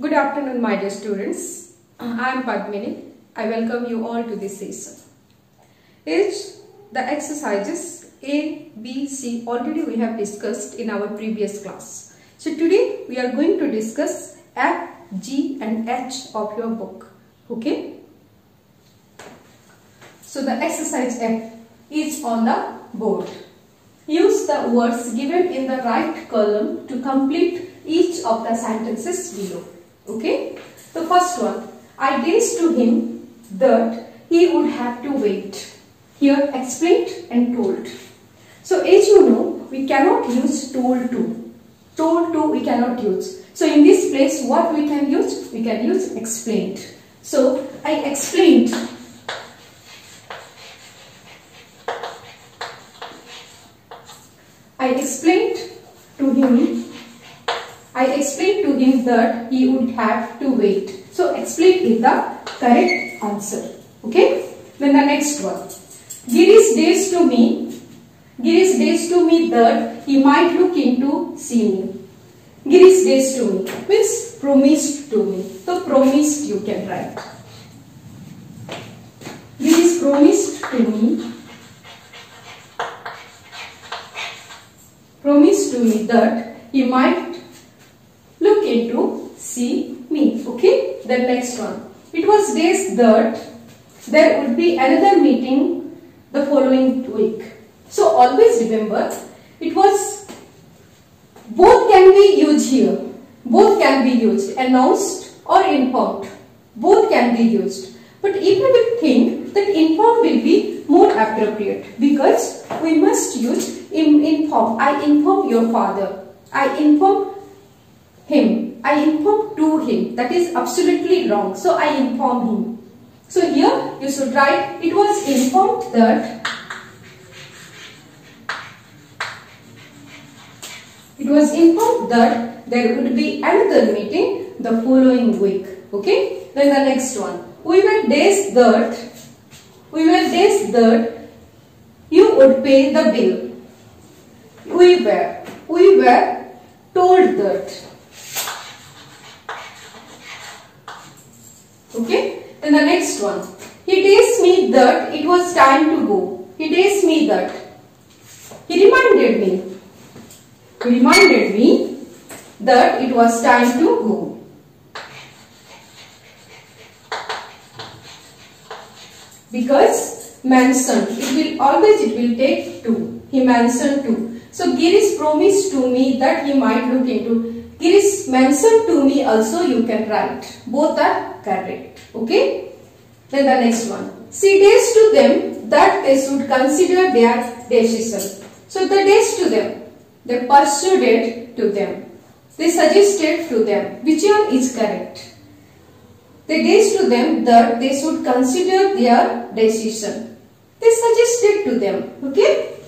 Good afternoon, my dear students. I am Padmini. I welcome you all to this session. Is the exercises A, B, C already we have discussed in our previous class. So today we are going to discuss F, G and H of your book. Okay. So the exercise F is on the board. Use the words given in the right column to complete each of the sentences below. Okay. The first one. I guessed to him that he would have to wait. Here explained and told. So as you know, we cannot use told to. Told to we cannot use. So in this place what we can use? We can use explained. So I explained I explained to him I explained to him that he would have to wait. So explain is the correct answer. Okay. Then the next one. Girish days to me. Girish days to me that he might look into see me. Girish days to me means promised to me. So promised you can write. Girish promised to me. Promised to me that he might look into see me. Okay. The next one. It was days that there would be another meeting the following week. So always remember it was both can be used here. Both can be used announced or informed. Both can be used. But if you will think that informed will be more appropriate because we must use inform. I inform your father. I inform him. I inform to him. That is absolutely wrong. So I inform him. So here you should write it was informed that it was informed that there would be another meeting the following week. Okay. Then the next one. We were days that we were days that you would pay the bill. We were we were told that Okay. Then the next one. He tells me that it was time to go. He tells me that. He reminded me. He reminded me that it was time to go. Because mentioned, it will always it will take two. He mentioned two. So Girish promised to me that he might look into. Girish mentioned to me also you can write. Both are correct. Okay. Then the next one. She days to them that they should consider their decision. So the days to them. They persuaded to them. They suggested to them. Which one is correct? They days to them that they should consider their decision. They suggested to them. Okay.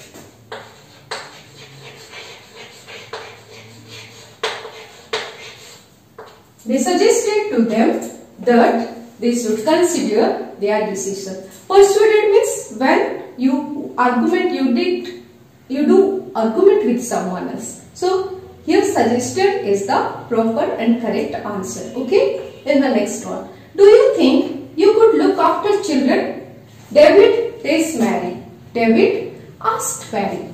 They suggested to them that they should consider their decision. Persuaded means when you argument you did you do argument with someone else. So here suggested is the proper and correct answer. Okay. In the next one. Do you think you could look after children? David is Mary. David asked Mary.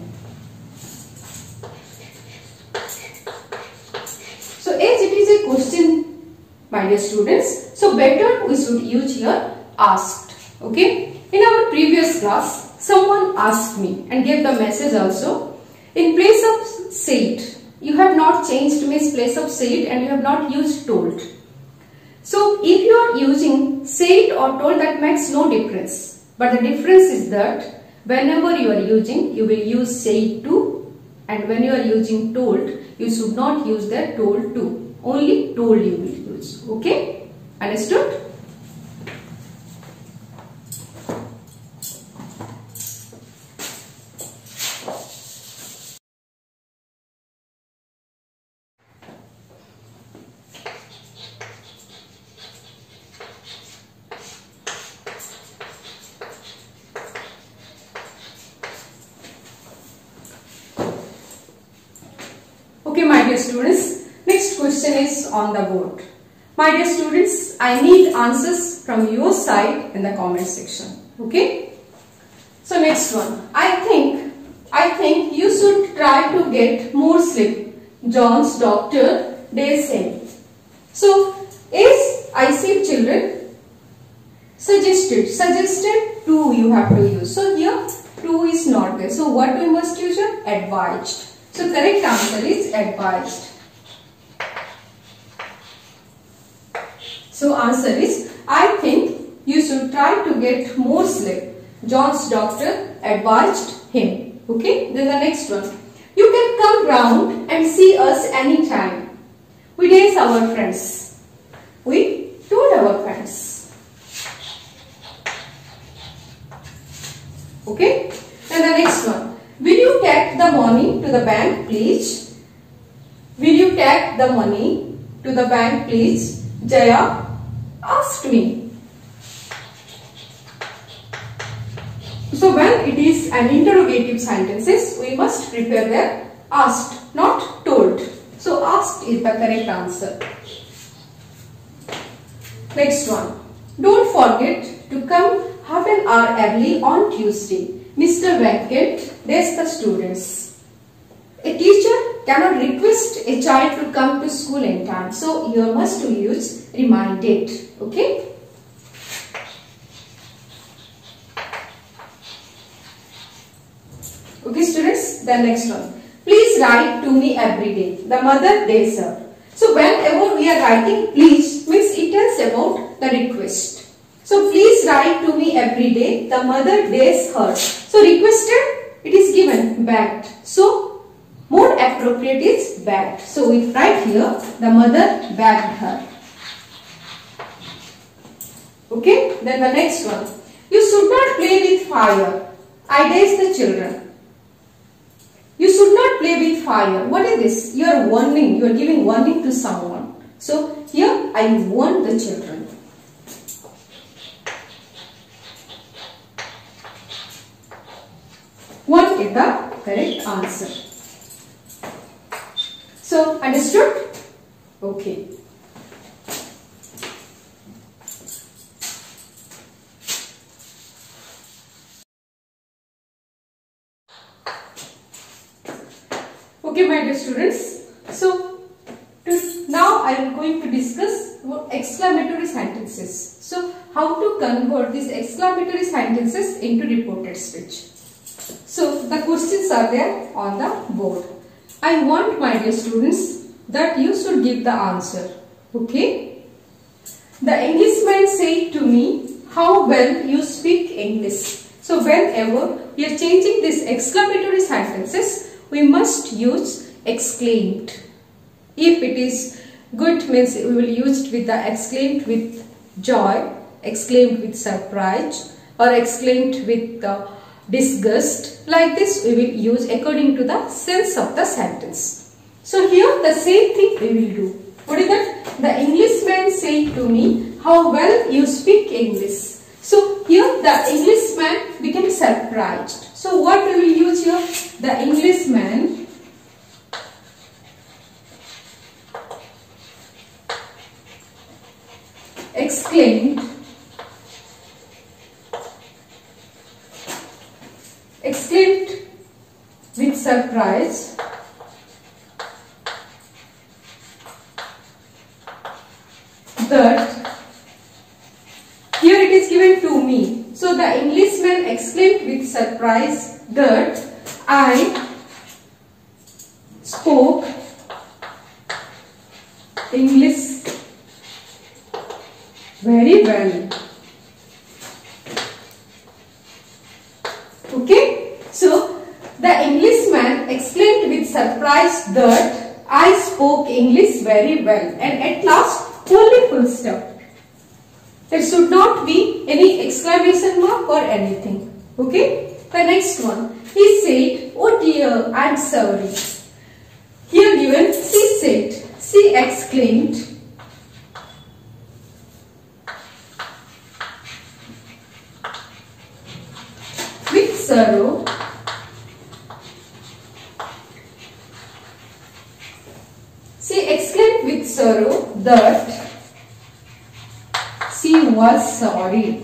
My dear students. So better we should use here asked. Okay. In our previous class someone asked me and gave the message also. In place of said you have not changed means place of said and you have not used told. So if you are using said or told that makes no difference. But the difference is that whenever you are using you will use said to and when you are using told you should not use the told to. Only told you will use. Okay? Understood? Okay, my dear students. Question is on the board. My dear students, I need answers from your side in the comment section. Okay? So next one. I think, I think you should try to get more sleep. John's doctor they say. So, is I see children suggested, suggested to you have to use. So here to is not there. So what we must use? Advised. So correct answer is advised. So answer is I think you should try to get more sleep. John's doctor advised him. Okay. Then the next one. You can come round and see us anytime. We days our friends. We told our friends. Okay. And the next one. Will you take the money to the bank please? Will you take the money to the bank please? Jaya asked me. So when it is an interrogative sentences, we must prepare the asked, not told. So asked is the correct answer. Next one. Don't forget to come half an hour early on Tuesday. Mr. Venkat, there's the students. A teacher cannot request a child to come to school in time. So you must to use it. Okay. Okay students, the next one. Please write to me every day. The mother days her. So whenever we are writing please means it tells about the request. So please write to me every day. The mother days her. So requested it is given begged. So more appropriate is begged. So we write here the mother begged her. Okay. Then the next one. You should not play with fire. I daze the children. You should not play with fire. What is this? You are warning. You are giving warning to someone. So here I warn the children. What is the correct answer? So understood? Okay. Okay, my dear students. So, now I am going to discuss exclamatory sentences. So, how to convert these exclamatory sentences into reported speech. So, the questions are there on the board. I want my dear students that you should give the answer. Okay? The Englishman said to me, how well you speak English. So, whenever we are changing these exclamatory sentences, we must use exclaimed. If it is good means we will use it with the exclaimed with joy, exclaimed with surprise or exclaimed with uh, disgust. Like this we will use according to the sense of the sentence. So here the same thing we will do. What is that? The Englishman said to me, how well you speak English. So here the Englishman became surprised. So what we will use here? The Englishman exclaimed exclaimed with surprise that here it is given to me. So the Englishman exclaimed with surprise that I spoke English very well. Okay. So the Englishman exclaimed with surprise that I spoke English very well and at last only full stop. There should not be any exclamation mark or anything. Okay. The next one. He said, oh dear, I am sorry. Here given, she said, she exclaimed, with sorrow, she exclaimed with sorrow that was sorry.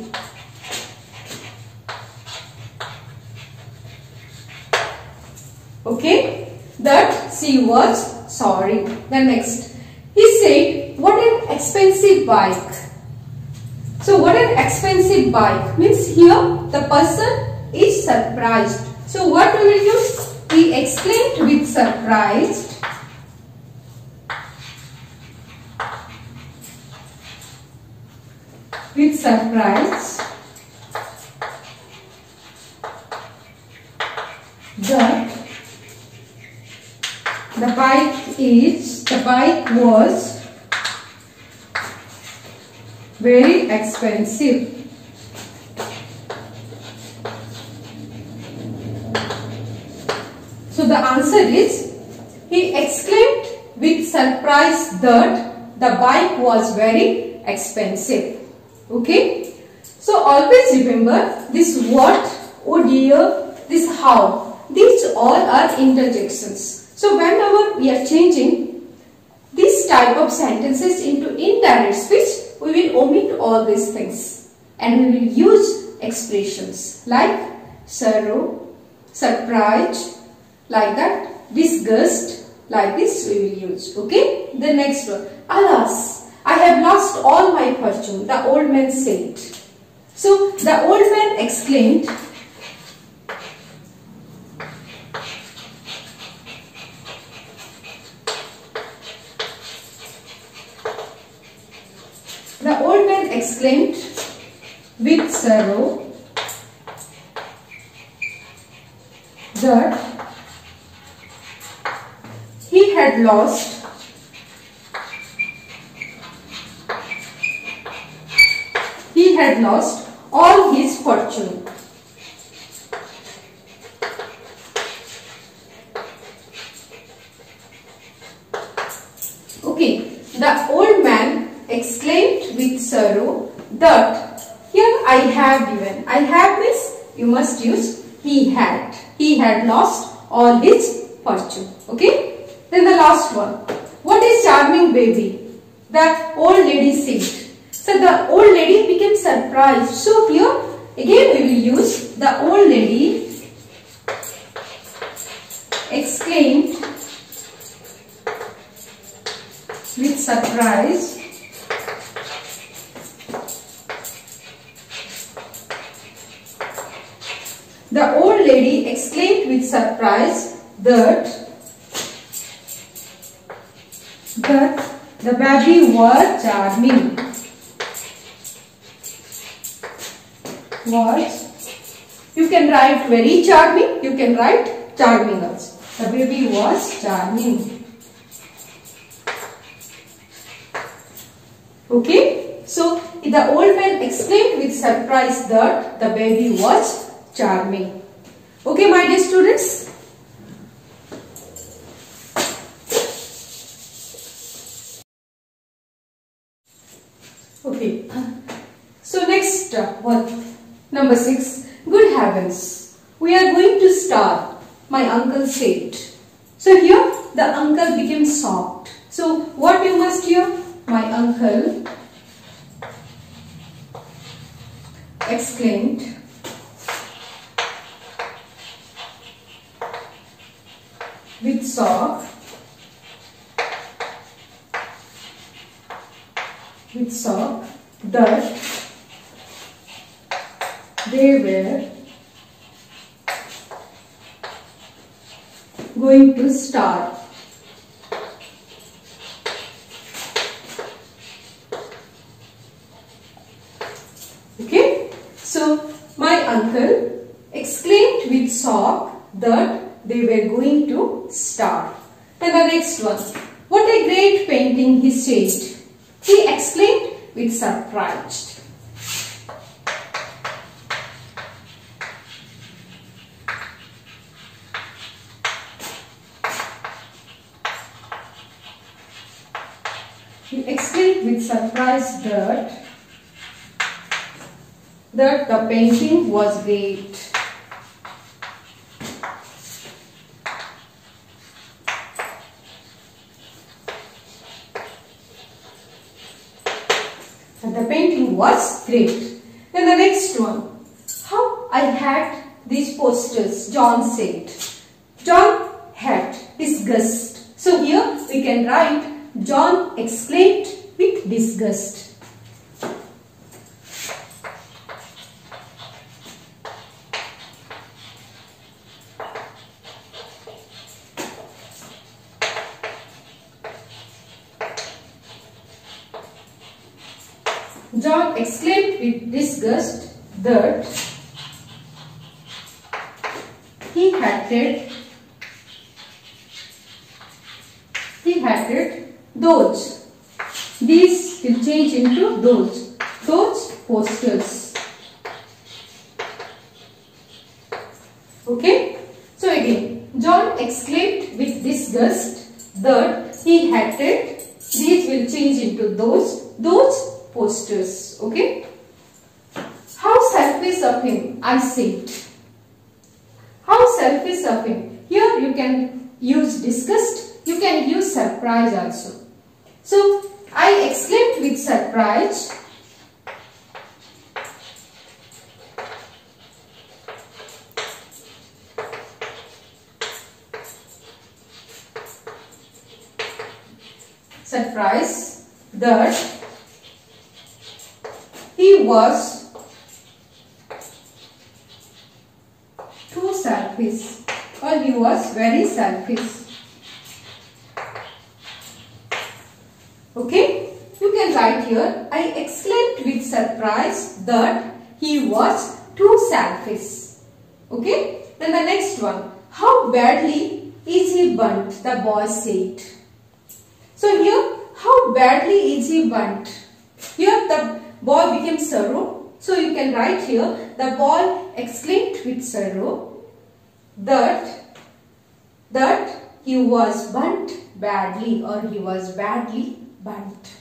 Okay, that she was sorry. The next, he said, what an expensive bike. So what an expensive bike means here the person is surprised. So what we will use? He exclaimed with surprised. With surprise that the bike is, the bike was very expensive. So the answer is, he exclaimed with surprise that the bike was very expensive. Okay. So always remember this what, oh dear, this how. These all are interjections. So whenever we are changing this type of sentences into indirect speech, we will omit all these things and we will use expressions like sorrow, surprise, like that, disgust, like this we will use. Okay, the next one, alas, have lost all my fortune, the old man said. So the old man exclaimed, The old man exclaimed with sorrow that he had lost he lost all his fortune. Okay, the old man exclaimed with sorrow that here I have given. I have means you must use he had. He had lost all his fortune. Okay. Then the last one. What is charming baby? The old lady said. So the old lady became surprised. So here again we will use the old lady exclaimed with surprise The old lady exclaimed with surprise that that the baby was charming. Was you can write very charming, you can write charming also. The baby was charming. Okay, so the old man exclaimed with surprise that the baby was charming. Okay, my dear students. Okay. So next uh, one, number six. Good heavens, we are going to start. My uncle said. So here the uncle became soft. So what you must hear? My uncle exclaimed with soft with soft that they were going to start okay so my uncle exclaimed with shock that they were going to start. And the next one. What a great painting, he said. He exclaimed with surprise. He exclaimed with surprise that that the painting was great. And the painting was great. Then the next one. How I had these posters, John said. John had disgust. So here we can write John exclaimed with disgust. John exclaimed with disgust that he hated he hated those. These will change into those. Those posters. Okay. So again, John exclaimed with disgust that he hated. These will change into those. Those posters. Okay. How selfish of him, I said. How selfish of him. Here you can use disgust, you can use surprise also. So, I surprise. Surprise that he was too selfish or he was very selfish. Okay, you can write here, I exclaimed with surprise that he was too selfish. Okay, then the next one, how badly is he burnt, the boy said. So here, how badly is he burnt? Here the boy became sorrow. So you can write here, the boy exclaimed with sorrow that, that he was burnt badly or he was badly burnt.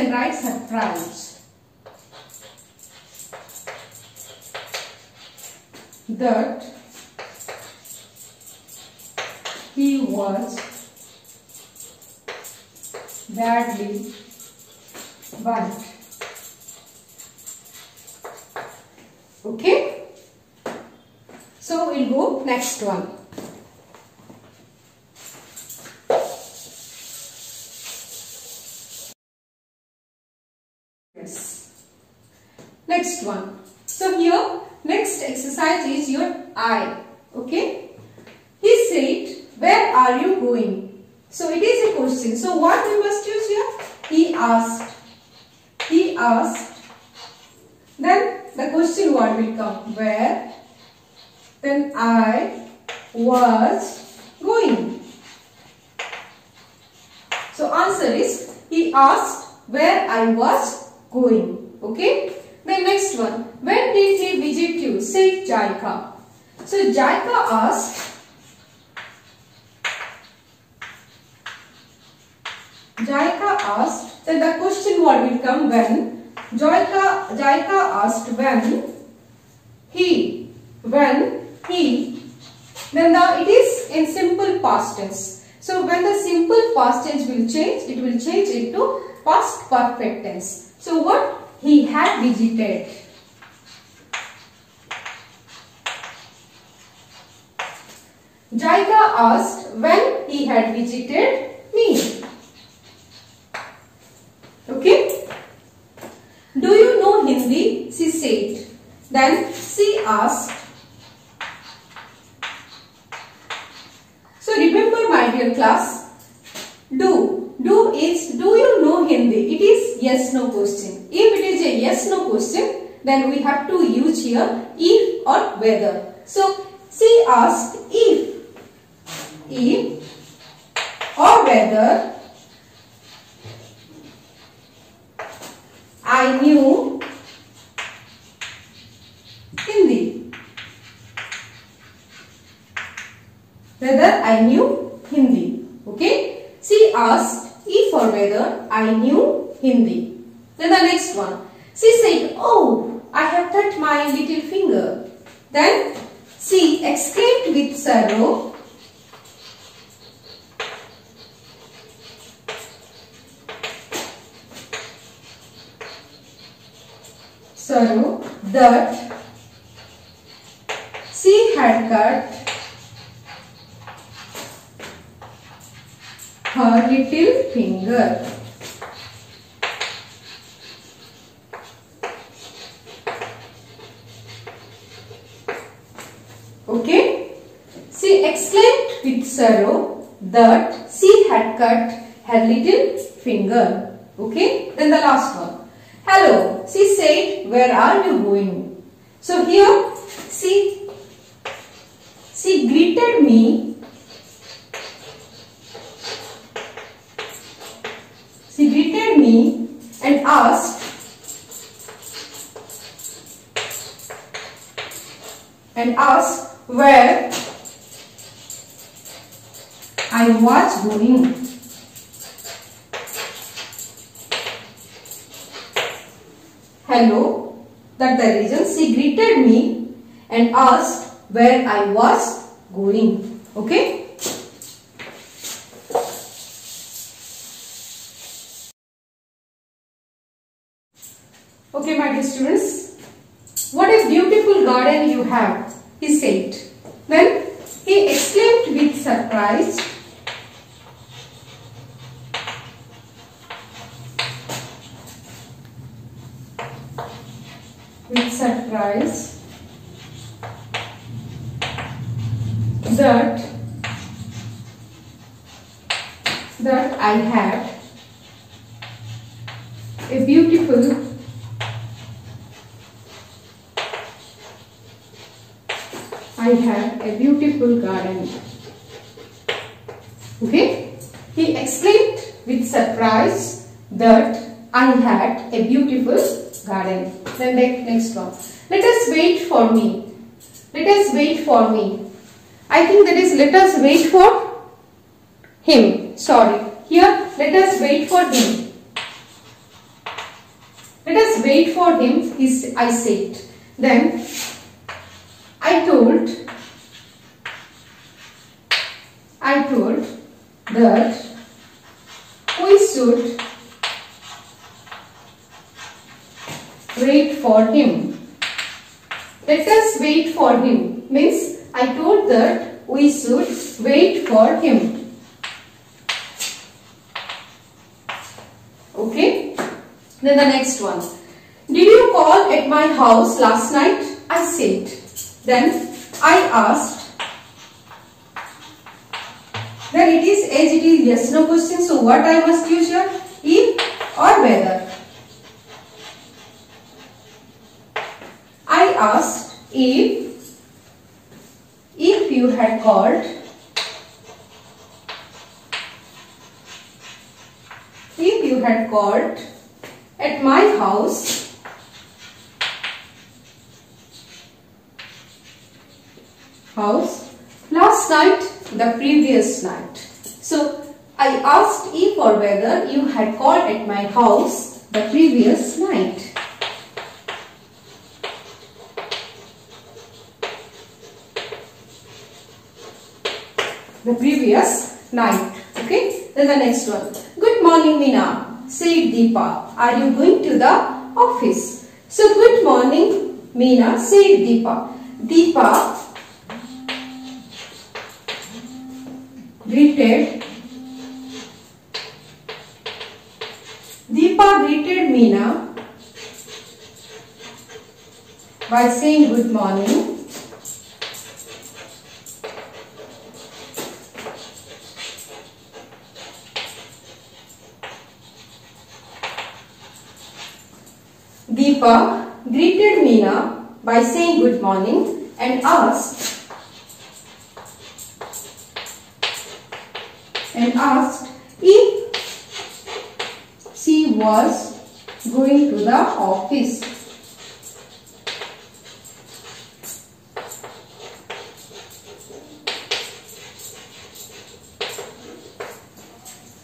Can write surprise that he was badly burnt. Okay? So we'll go next one. Next one. So here, next exercise is your I. Okay. He said, where are you going? So it is a question. So what we must use here? He asked. He asked. Then the question word will come. Where? Then I was going. So answer is, he asked where I was going. Okay. Then next one. When did he visit you? Say Jaika. So Jaika asked. Jaika asked. Then the question what will come when? Jaika, Jaika asked when he, when he, then the, it is in simple past tense. So when the simple past tense will change, it will change into past perfect tense. So what? He had visited. Jaika asked when he had visited me. Okay. Do you know Hindi? She said. Then she asked. So remember my dear class. Do. Do is do you know Hindi? It is yes no question. If it is a yes no question then we have to use here if or whether. So she asked if. If or whether I knew Hindi. Whether I knew Hindi. Okay. She asked E for whether I knew Hindi. Then the next one. She said, Oh, I have cut my little finger. Then she exclaimed with sorrow, sorrow that she had cut her little finger. Okay. She exclaimed with sorrow that she had cut her little finger. Okay. Then the last one. Hello. She said, where are you going? So here, she, she greeted me. She greeted me and asked, and asked where I was going. Hello, that the reason she greeted me and asked where I was going. Okay. Okay, my dear students. What a beautiful garden you have, he said. Then he exclaimed with surprise. With surprise that that I had a beautiful I have a beautiful garden. Okay? He exclaimed with surprise that I had a beautiful garden. Then next one. Let us wait for me. Let us wait for me. I think that is let us wait for him. Sorry. Here let us wait for him. Let us wait for him, he, I said. Then I told I told that we should wait for him. Let us wait for him means I told that we should wait for him. Okay. Then the next one. Did you call at my house last night? I said. Then I asked. Then it is as it is yes no question. So what I must use here? If or whether. I asked if if you had called if you had called at my house house. Last night the previous night. So I asked if or whether you had called at my house the previous night. The previous night. Okay then the next one. Good morning Meena. Said Deepa are you going to the office? So good morning Meena said Deepa. Deepa greeted Deepa greeted Meena by saying good morning Deepa greeted Meena by saying good morning and asked asked if she was going to the office.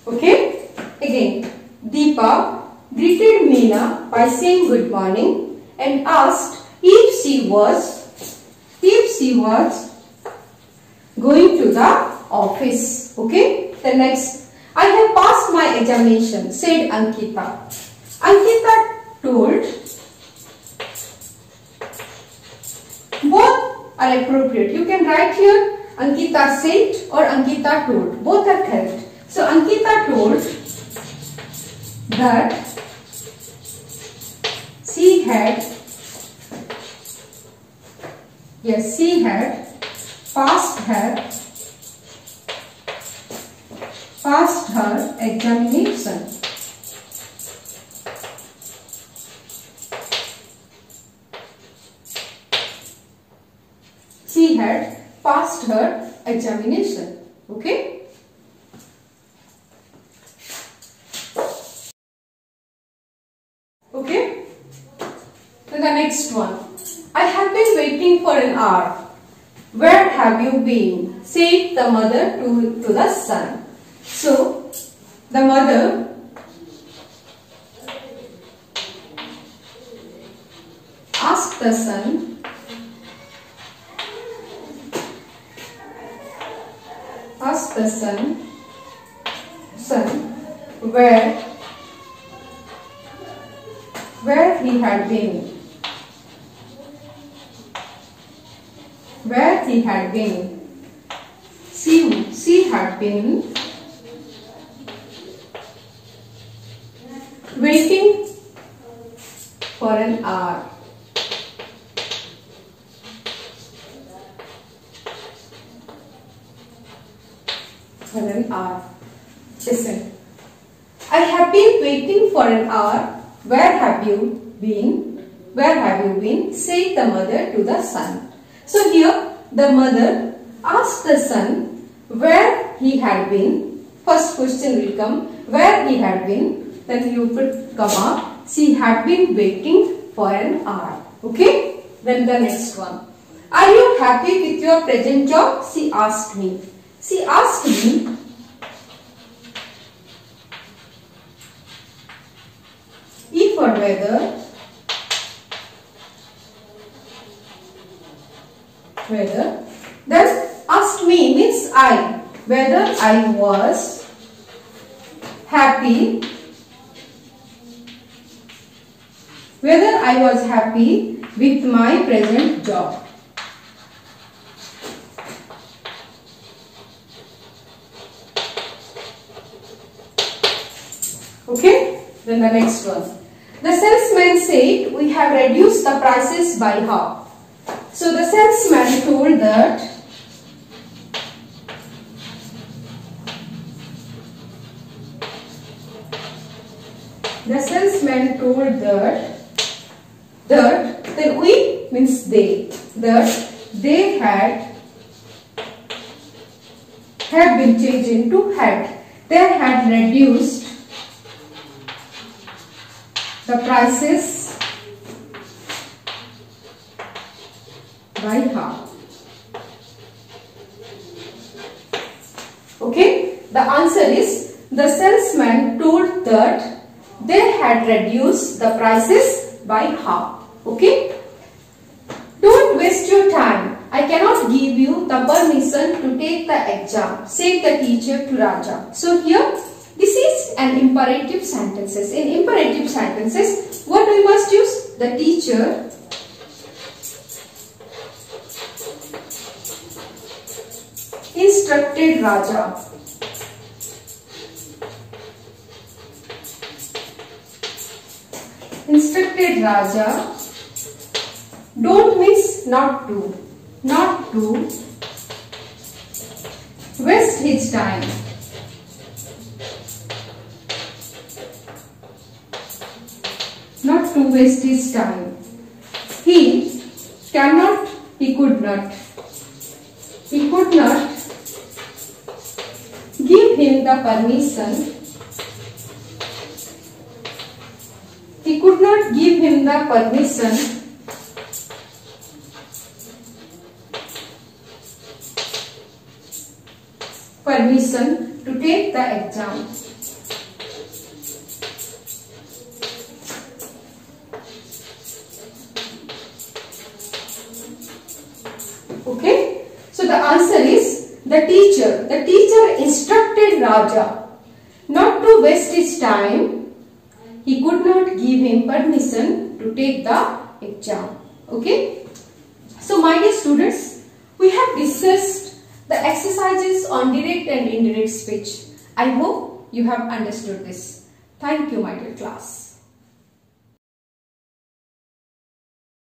Okay. Again, Deepa greeted Meena by saying good morning and asked if she was if she was going to the office. Okay. The next, I have passed my examination, said Ankita. Ankita told both are appropriate. You can write here Ankita said or Ankita told. Both are correct. So Ankita told that she had yes she had passed her passed her examination. She had passed her examination. Okay. Okay. Then the next one. I have been waiting for an hour. Where have you been? Said the mother to, to the son. So, the mother asked the son asked the son son where where he had been. Where he had been. She she had been waiting for an hour. For an hour. Listen. I have been waiting for an hour. Where have you been? Where have you been? Said the mother to the son. So here the mother asked the son where he had been. First question will come where he had been. Then you put comma. She had been waiting for an hour. Okay. Then the next one. Are you happy with your present job? She asked me. She asked me if or whether whether then asked me means I whether I was happy whether I was happy with my present job. Okay, then the next one. The salesman said we have reduced the prices by half. So the salesman told that the salesman told that that then we means they that they had had been changed into had. They had reduced the prices by half. Okay? The answer is the salesman told that they had reduced the prices by half. Okay? Don't waste your time. I cannot give you the permission to take the exam, said the teacher to Raja. So here, this is an imperative sentences. In imperative sentences, what we must use? The teacher instructed Raja instructed Raja, don't miss not to, not to waste his time. Not to waste his time. He cannot, he could not. He could not give him the permission he could not give him the permission permission to take the exam. Okay. So the answer is the teacher. The teacher instructed Raja not to waste his time. He could not give him permission to take the exam. Okay. So my dear students, we have discussed the exercises on direct and indirect speech. I hope you have understood this. Thank you my dear class.